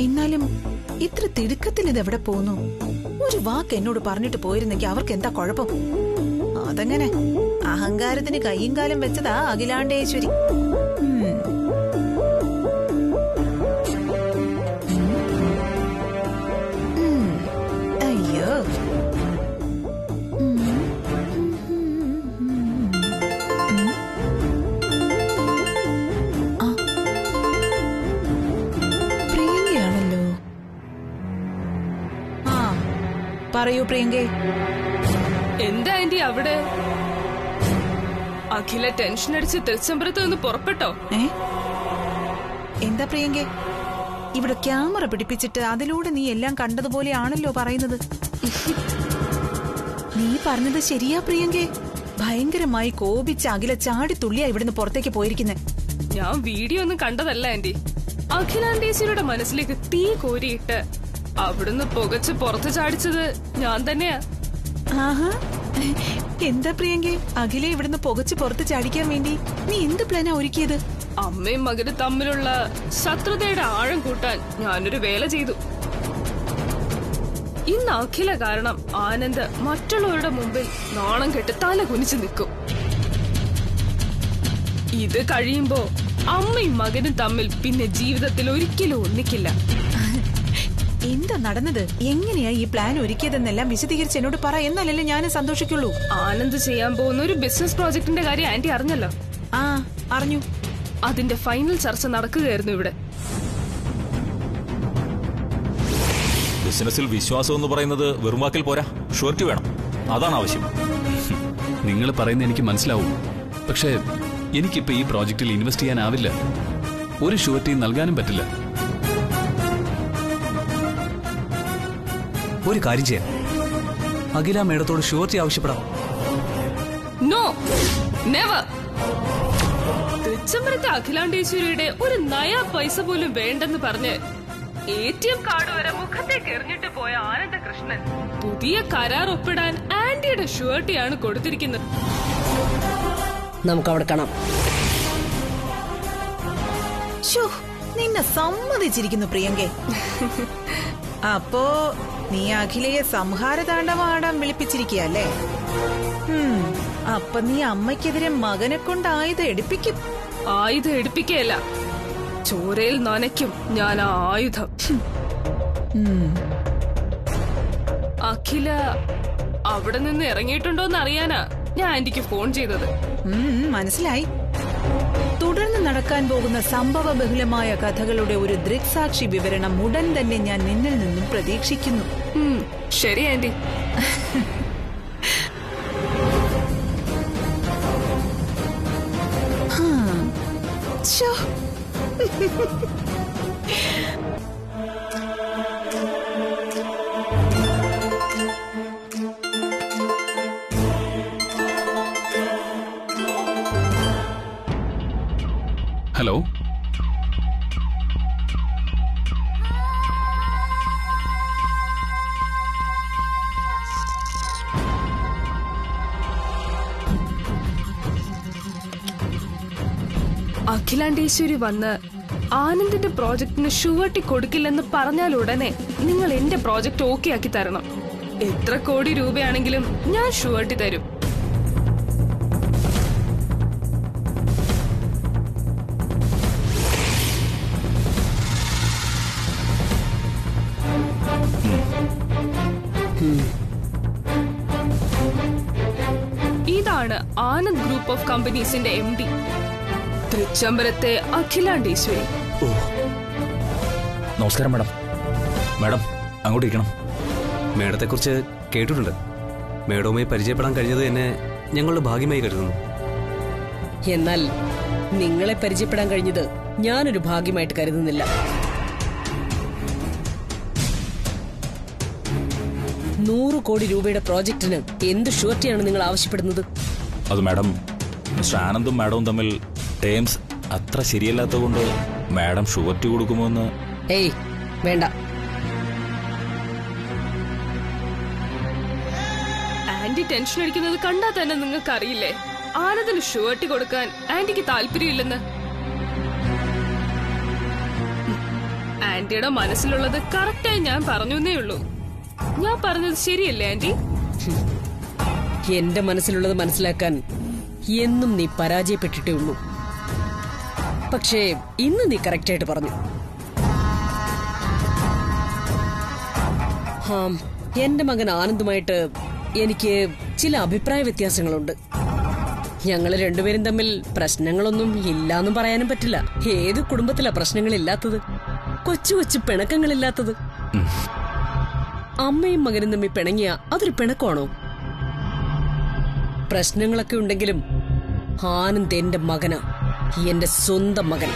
എന്നാലും ഇത്ര തിടുക്കത്തിൽ ഇത് എവിടെ പോന്നു? ഒരു വാക്ക് എന്നോട് പറഞ്ഞിട്ട് പോയിരുന്നെങ്കിൽ അവർക്ക് എന്താ കുഴപ്പം? അതെങ്ങനെ അഹങ്കാരത്തിന് കയ്യും കാലം വെച്ചതാ അഖിലാണ്ടേശ്വരി. പറയൂ പ്രിയങ്കേ. എന്താ ആന്റി അവിടെ? അഖില ടെൻഷൻ അടിച്ച് തിരുച്ചമ്പരത്ത് നിന്ന് പുറപ്പെട്ടോ? ഏ? എന്താ പ്രിയങ്കേ? ഇവിടെ ക്യാമറ പിടിപ്പിച്ചിട്ട് അതിലൂടെ നീ എല്ലാം കണ്ടതുപോലെയാണല്ലോ പറയുന്നത്. നീ പറഞ്ഞത് ശരിയാ പ്രിയങ്കേ. ഭയങ്കരമായി കോപിച്ച് അഖില ചാടി തുള്ളിയാ ഇവിടുന്ന് പുറത്തേക്ക് പോയിരിക്കുന്നെ. ഞാൻ വീഡിയോ ഒന്നും കണ്ടതല്ല ആന്റി. അഖിലാന്റേശ്വരിയുടെ മനസ്സിലേക്ക് തീ കോരിയിട്ട് അവിടുന്ന് പുകച്ച് പുറത്ത് ചാടിച്ചത് ഞാൻ തന്നെയാ. ആഹാ. എന്താ പ്രിയങ്കേ? അഖിലെ ഇവിടുന്ന് പുകച്ച് പുറത്ത് ചാടിക്കാൻ വേണ്ടി നീ എന്ത് പ്ലാനാ ഒരുക്കിയത്? അമ്മയും മകനും തമ്മിലുള്ള ശത്രുതയുടെ ആഴം കൂട്ടാൻ ഞാനൊരു വേല ചെയ്തു. ഇന്ന് അഖില കാരണം ആനന്ദ് മറ്റുള്ളവരുടെ മുമ്പിൽ നാണം കെട്ട് തല കുനിച്ചു നിൽക്കും. ഇത് കഴിയുമ്പോ അമ്മയും മകനും തമ്മിൽ പിന്നെ ജീവിതത്തിൽ ഒരിക്കലും ഒന്നിക്കില്ല. എന്താ നടന്നത്? എങ്ങനെയാ ഈ പ്ലാൻ ഒരുക്കിയതെന്നെല്ലാം വിശദീകരിച്ച് എന്നോട് പറ എന്നല്ലേ ഞാൻ സന്തോഷിക്കുള്ളൂ. ആനന്ദ് ചെയ്യാൻ പോകുന്ന ഒരു ബിസിനസ് പ്രോജക്ടിന്റെ കാര്യം ആന്റി അറിഞ്ഞല്ലോ. ആ അറിഞ്ഞു. അതിന്റെ ഫൈനൽ ചർച്ച നടക്കുകയായിരുന്നു ഇവിടെ. ബിസിനസ്സിൽ വിശ്വാസം എന്ന് പറയുന്നത് വെറും വാക്കിൽ പോരാ. ഷുവർട്ടി വേണം. അതാണ് ആവശ്യം. നിങ്ങൾ പറയുന്നത് എനിക്ക് മനസ്സിലാവും. പക്ഷേ എനിക്കിപ്പോ ഈ പ്രോജക്റ്റിൽ ഇൻവെസ്റ്റ് ചെയ്യാനാവില്ല. ഒരു ഷുവർട്ടിയും നൽകാനും പറ്റില്ല. ഒരു കാര്യം ചെയ്യാം. അഖില മേഡത്തോട് ഷുവർട്ടി ആവശ്യപ്പെടാം. നോ നെവർ തൃച്ചംബരത്തെ അഖിലാണ്ടേശ്വരിയുടെ ഒരു നയാ പൈസ പോലും വേണ്ടെന്ന് പറഞ്ഞ് എ ടി എം കാർഡ് വരെ മുഖത്തേക്ക് എറിഞ്ഞിട്ട് പോയ ആനന്ദകൃഷ്ണൻ പുതിയ കരാർ ഒപ്പിടാൻ ആന്റിയുടെ ഷുവർട്ടിയാണ് കൊടുത്തിരിക്കുന്നത്. നമുക്ക് അവിടെ കാണാം നിന്നെ സമ്മതിച്ചിരിക്കുന്നു പ്രിയങ്കെ. അപ്പോ നീ അഖിലയെ സംഹാരതാണ്ഡവാടാൻ വിളിപ്പിച്ചിരിക്കുകയല്ലേ? അപ്പൊ നീ അമ്മയ്ക്കെതിരെ മകനെ കൊണ്ട് ആയുധം എടുപ്പിക്കും? ആയുധം എടുപ്പിക്കുകയല്ല. ചോരയിൽ നനയ്ക്കും ഞാൻ ആ ആയുധം. അഖില അവിടെ നിന്ന് ഇറങ്ങിയിട്ടുണ്ടോന്ന് അറിയാനാ ഞാൻ ആന്റിക്ക് ഫോൺ ചെയ്തത്. മനസ്സിലായി. നടക്കാൻ പോകുന്ന സംഭവ ബഹുലമായ കഥകളുടെ ഒരു ദൃക്സാക്ഷി വിവരണം ഉടൻ തന്നെ ഞാൻ നിന്നിൽ നിന്നും പ്രതീക്ഷിക്കുന്നു. ശരി ആന്റി. ശ്ശോ. അഖിലാണ്ടേശ്വരി വന്ന് ആനന്ദിന്റെ പ്രോജക്റ്റിന് ഷുവർട്ടി കൊടുക്കില്ലെന്ന് പറഞ്ഞാൽ ഉടനെ നിങ്ങൾ എന്റെ പ്രോജക്ട് ഓക്കെ ആക്കി തരണം. എത്ര കോടി രൂപയാണെങ്കിലും ഞാൻ ഷുവർട്ടി തരും. ഇതാണ് ആനന്ദ് ഗ്രൂപ്പ് ഓഫ് കമ്പനീസിന്റെ എം ഡി. തൃച്ചംബരത്തെ അഖിലാണ്ടീശ്വരി നമസ്കാരം മാഡം. മാഡം അങ്ങോട്ട് ഇരിക്കണം. മേഡത്തെ കുറിച്ച് കേട്ടിട്ടുണ്ട്. മേഡവുമായി പരിചയപ്പെടാൻ കഴിഞ്ഞത് എന്നെ ഞങ്ങളുടെ ഭാഗ്യമായി കരുതുന്നു. എന്നാൽ നിങ്ങളെ പരിചയപ്പെടാൻ കഴിഞ്ഞത് ഞാനൊരു ഭാഗ്യമായിട്ട് കരുതുന്നില്ല. നൂറ് കോടി രൂപയുടെ പ്രോജക്റ്റിന് എന്ത് ഷുവർട്ടിയാണ് നിങ്ങൾ ആവശ്യപ്പെടുന്നത്? അത് മാഡം മിസ്റ്റർ ആനന്ദും മാഡവും തമ്മിൽ ടേംസ് അത്ര ശരിയല്ലാത്തതുകൊണ്ട് മാഡം ഷുവർട്ടി കൊടുക്കുമോ എന്ന് ഏയ് വേണ്ട. ആന്റി ടെൻഷൻ അടിക്കുന്നത് കണ്ടാൽ തന്നെ നിങ്ങൾക്ക് അറിയില്ലേ ആനന്ദിന് ഷുവർട്ടി കൊടുക്കാൻ ആന്റിക്ക് താല്പര്യമില്ലെന്ന്. ആന്റിയുടെ മനസ്സിലുള്ളത് കറക്റ്റായി ഞാൻ പറഞ്ഞു പറഞ്ഞേ ഉള്ളൂ. ഞാൻ പറഞ്ഞത് ശരിയല്ലേ ആന്റി? എന്റെ മനസ്സിലുള്ളത് മനസ്സിലാക്കാൻ എന്നും നീ പരാജയപ്പെട്ടിട്ടേ ഉള്ളൂ. പക്ഷേ ഇന്ന് നീ കറക്റ്റായിട്ട് പറഞ്ഞു. എന്റെ മകൻ ആനന്ദുമായിട്ട് എനിക്ക് ചില അഭിപ്രായ വ്യത്യാസങ്ങളുണ്ട്. ഞങ്ങൾ രണ്ടുപേരും തമ്മിൽ പ്രശ്നങ്ങളൊന്നും ഇല്ലാന്നും പറയാനും പറ്റില്ല. ഏത് കുടുംബത്തിലാ പ്രശ്നങ്ങളില്ലാത്തത്? കൊച്ചു കൊച്ചു പിണക്കങ്ങളില്ലാത്തത്? അമ്മയും മകനും തമ്മിൽ പിണങ്ങിയ അതൊരു പിണക്കമാണോ? പ്രശ്നങ്ങളൊക്കെ ഉണ്ടെങ്കിലും ആനന്ദ് എന്റെ മകനാ. എന്റെ സ്വന്തം മകൻ.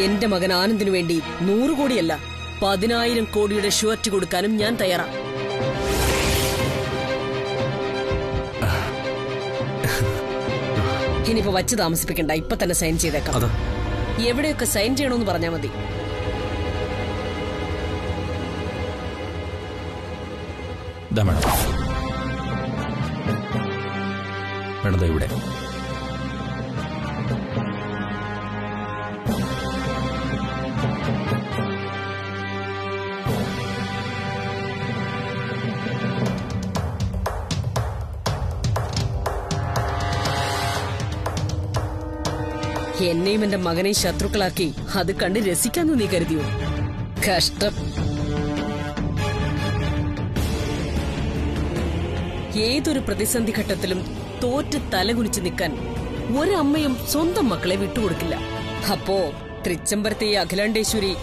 എന്റെ മകൻ ആനന്ദിനു വേണ്ടി നൂറ് കോടിയല്ല പതിനായിരം കോടിയുടെ ഷുവറ്റ് കൊടുക്കാനും ഞാൻ തയ്യാറാ. ഇനിയിപ്പോ വച്ച് താമസിപ്പിക്കണ്ട ഇപ്പൊ തന്നെ സൈൻ ചെയ്തേക്കാം. എവിടെയൊക്കെ സൈൻ ചെയ്യണമെന്ന് പറഞ്ഞാൽ മതി. മേഡം. ഇവിടെ. എന്നെയും എന്റെ മകനെയും ശത്രുക്കളാക്കി അത് കണ്ട് രസിക്കാന്ന് നീ കരുതിയോ? കഷ്ടം. ഏതൊരു പ്രതിസന്ധി ഘട്ടത്തിലും തോറ്റ് തലകുനിച്ച് നിൽക്കാൻ ഒരമ്മയും സ്വന്തം മക്കളെ വിട്ടുകൊടുക്കില്ല. അപ്പോ തൃച്ചംബരത്തെ ഈ അഖിലാണ്ടേശ്വരി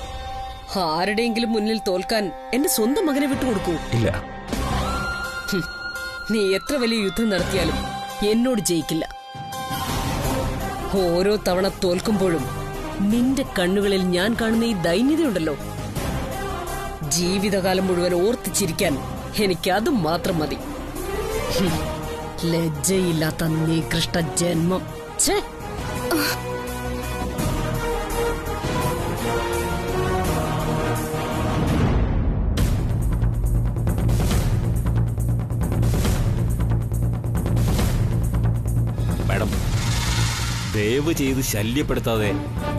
ആരുടെയെങ്കിലും മുന്നിൽ തോൽക്കാൻ എന്റെ സ്വന്തം മകനെ വിട്ടുകൊടുക്കൂ? ഇല്ല. നീ എത്ര വലിയ യുദ്ധം നടത്തിയാലും എന്നോട് ജയിക്കില്ല. ഓരോ തവണ തോൽക്കുമ്പോഴും നിന്റെ കണ്ണുകളിൽ ഞാൻ കാണുന്ന ഈ ദൈന്യതയുണ്ടല്ലോ. ജീവിതകാലം മുഴുവൻ ഓർത്തിച്ചിരിക്കാൻ അത് മാത്രം മതി. ലജ്ജയില്ലാത്ത നീകൃഷ്ട ജന്മം ഛേ! ദയവ് ചെയ്ത് ശല്യപ്പെടുത്താതെ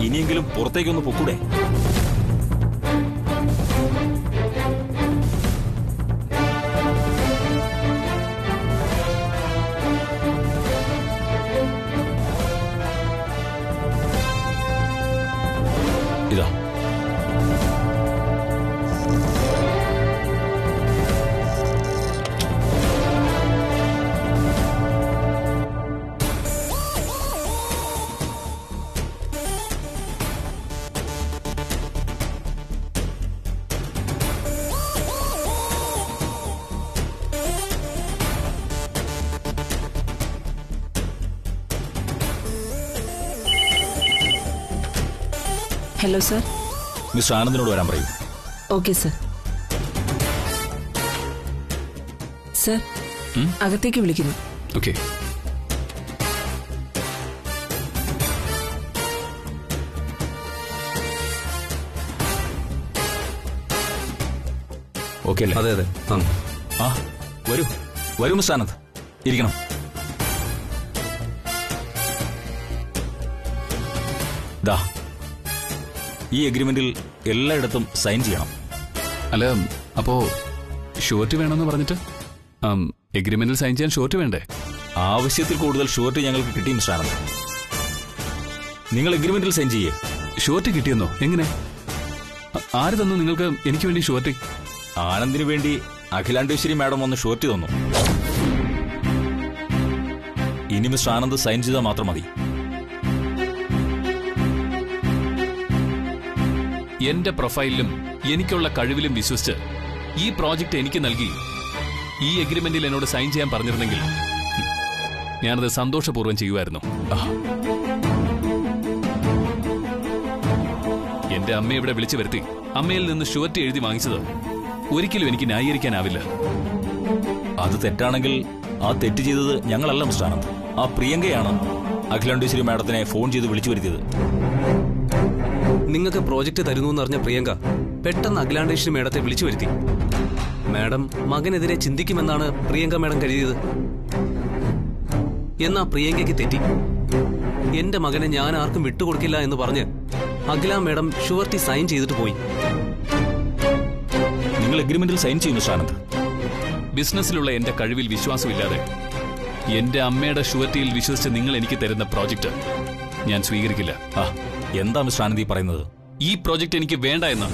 ഇനിയെങ്കിലും പുറത്തേക്കൊന്ന് പൊക്കൂടെ? Hello sir. മിസ്റ്റർ ആനന്ദിനോട് വരാൻ പറയൂ. Okay sir. സർ അകത്തേക്ക് വിളിക്കുന്നു. ഓക്കെ. ഓക്കെ അതെ അതെ. ആ. ആ വരൂ. വരൂ മിസ് ആനന്ദ്. ഇരിക്കണം. ദാ. ഈ എഗ്രിമെന്റിൽ എല്ലായിടത്തും സൈൻ ചെയ്യണം. അല്ല അപ്പോ ഷോർട്ട് വേണമെന്ന് പറഞ്ഞിട്ട്? എഗ്രിമെന്റിൽ സൈൻ ചെയ്യാൻ ഷോർട്ട് വേണ്ടേ? ആവശ്യത്തിൽ കൂടുതൽ ഷോർട്ട് ഞങ്ങൾക്ക് കിട്ടി മിസ്റ്റർ നിങ്ങൾ എഗ്രിമെന്റിൽ സൈൻ ചെയ്യേ. ഷോർട്ട് കിട്ടിയെന്നോ? എങ്ങനെ? ആര് തന്നു നിങ്ങൾക്ക് എനിക്ക് വേണ്ടി ഷോർട്ട് ആനന്ദിനു വേണ്ടി അഖിലാണ്ടേശ്വരി മാഡം ഒന്ന് ഷോർട്ട് തന്നു. ഇനി മിസ്റ്റർ ആനന്ദ് സൈൻ ചെയ്താൽ മാത്രം മതി. എന്റെ പ്രൊഫൈലിലും എനിക്കുള്ള കഴിവിലും വിശ്വസിച്ച് ഈ പ്രോജക്റ്റ് എനിക്ക് നൽകി. ഈ എഗ്രിമെന്റിൽ എന്നോട് സൈൻ ചെയ്യാൻ പറഞ്ഞിരുന്നെങ്കിൽ ഞാനത് സന്തോഷപൂർവം ചെയ്യുമായിരുന്നു. എന്റെ അമ്മയെ ഇവിടെ വിളിച്ചു വരുത്തി അമ്മയിൽ നിന്ന് ഷുവർട്ടി എഴുതി വാങ്ങിച്ചത് ഒരിക്കലും എനിക്ക് ന്യായീകരിക്കാനാവില്ല. അത് തെറ്റാണെങ്കിൽ ആ തെറ്റ് ചെയ്തത് ഞങ്ങളല്ല മിസ്റ്റർ ആനന്ദ്. ആ പ്രിയങ്കയാണ് അഖിലാണ്ടേശ്വരി മാഡത്തിനെ ഫോൺ ചെയ്ത് വിളിച്ചു വരുത്തിയത്. നിങ്ങൾക്ക് പ്രോജക്റ്റ് തരുന്നു അറിഞ്ഞ പ്രിയങ്ക പെട്ടെന്ന് അഖിലാണ്ടേഷിന് മേഡത്തെ വിളിച്ചു വരുത്തി. മാഡം മകനെതിരെ ചിന്തിക്കുമെന്നാണ് പ്രിയങ്ക മാഡം കരുതിയത്. എന്നാ പ്രിയങ്കയ്ക്ക് തെറ്റി? എന്റെ മകനെ ഞാൻ ആർക്കും വിട്ടുകൊടുക്കില്ല എന്ന് പറഞ്ഞ് അഖില മേഡം ഷുവർട്ടി സൈൻ ചെയ്തിട്ട് പോയി. നിങ്ങൾ എഗ്രിമെന്റിൽ സൈൻ ചെയ്യുന്നു മിസ്റ്റർ ബിസിനസ്സിലുള്ള എന്റെ കഴിവിൽ വിശ്വാസമില്ലാതെ എന്റെ അമ്മയുടെ ഷുവർട്ടിയിൽ വിശ്വസിച്ച് നിങ്ങൾ എനിക്ക് തരുന്ന പ്രോജക്റ്റ് ഞാൻ സ്വീകരിക്കില്ല. ആ എന്താ മിസ്റ്റർ ആനന്ദി പറയുന്നത്? ഈ പ്രോജക്റ്റ് എനിക്ക് വേണ്ട എന്ന്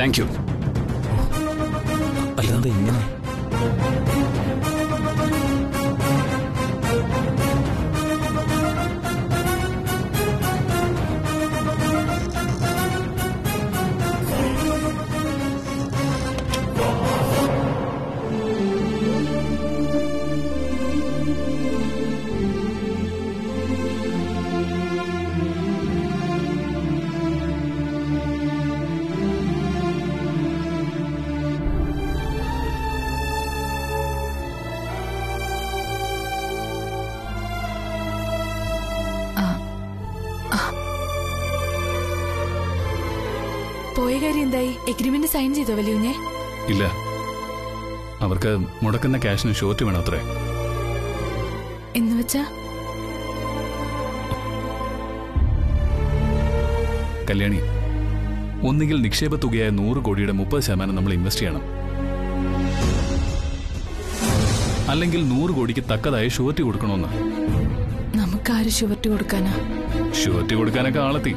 താങ്ക് യു. അല്ലാതെ ഇങ്ങനെ? പോയ കാര്യം എന്തായി? എഗ്രിമെന്റ് സൈൻ ചെയ്തോ വലിയുഞ്ഞെ ഇല്ല. അവർക്ക് മുടക്കുന്ന ക്യാഷിന് ഷോർട്ട് വേണം അത്രേ. എന്ന് വെച്ചാ? കല്യാണി ഒന്നുകിൽ നിക്ഷേപ തുകയായ നൂറ് കോടിയുടെ മുപ്പത് ശതമാനം നമ്മൾ ഇൻവെസ്റ്റ് ചെയ്യണം. അല്ലെങ്കിൽ നൂറ് കോടിക്ക് തക്കതായ ഷുവർട്ടി കൊടുക്കണമെന്ന്. നമുക്ക് ആര് ഷുവർട്ടി കൊടുക്കാനാ? ഷുവർട്ടി കൊടുക്കാനൊക്കെ ആളെത്തി.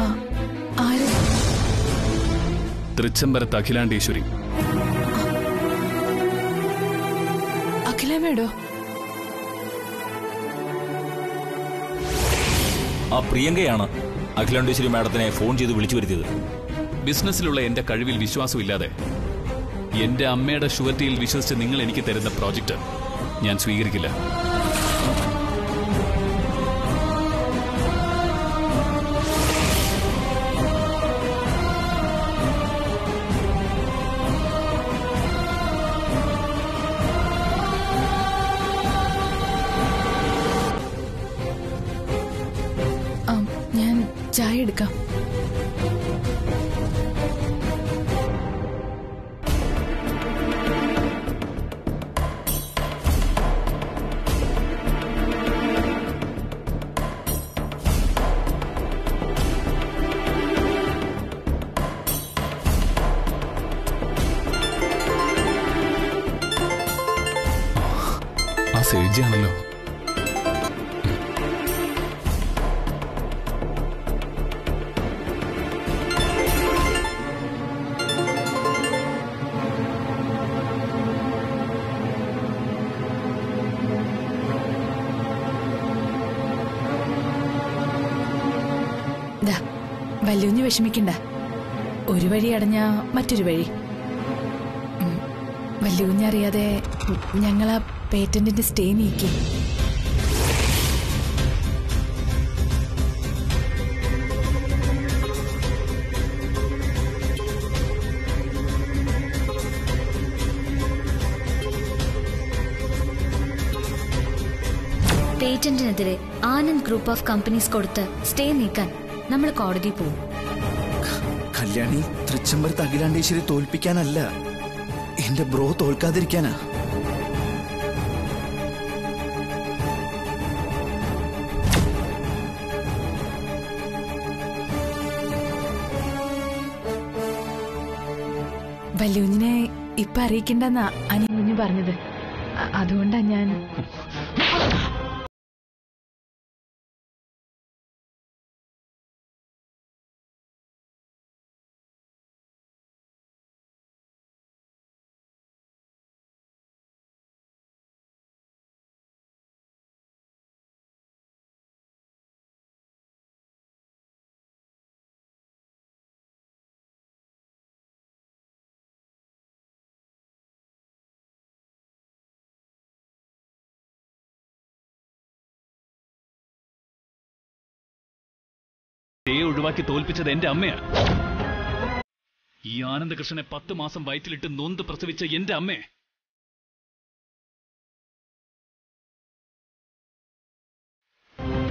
ആ, തൃച്ചംബരത്ത് അഖിലാണ്ടേശ്വരി ആ പ്രിയങ്കയാണ് അഖിലാണ്ടേശ്വരി മാഡത്തിനെ ഫോൺ ചെയ്ത് വിളിച്ചു വരുത്തിയത്. ബിസിനസ്സിലുള്ള എന്റെ കഴിവിൽ വിശ്വാസമില്ലാതെ എന്റെ അമ്മയുടെ ഷുവർട്ടിയിൽ വിശ്വസിച്ച് നിങ്ങൾ എനിക്ക് തരുന്ന പ്രോജക്റ്റ് ഞാൻ സ്വീകരിക്കില്ല. ദാ വല്യുഞ്ഞ് വിഷമിക്കണ്ട. ഒരു വഴി അടഞ്ഞ മറ്റൊരു വഴി. ഉം, ഞങ്ങളാ പേറ്റന്റിന്റെ സ്റ്റേ നീക്കി. പേറ്റന്റിനെതിരെ ആനന്ദ് ഗ്രൂപ്പ് ഓഫ് കമ്പനീസ് കൊടുത്ത് സ്റ്റേ നീക്കാൻ നമ്മൾ കോടതി പോകും കല്യാണി തൃച്ചംബരത്ത് അഖിലാണ്ടേശ്വരി തോൽപ്പിക്കാനല്ല. എന്റെ ബ്രോ തോൽക്കാതിരിക്കാനാ. വല്യുഞ്ഞിനെ ഇപ്പൊ അറിയിക്കണ്ടെന്നാ അനിയുഞ്ഞ് പറഞ്ഞത്. അതുകൊണ്ടാ ഞാൻ തേ ഒഴിവാക്കി തോൽപ്പിച്ചത് എന്റെ അമ്മയാണ്. ഈ ആനന്ദകൃഷ്ണനെ പത്ത് മാസം വയറ്റിലിട്ട് നൊന്ത് പ്രസവിച്ച എന്റെ അമ്മയെ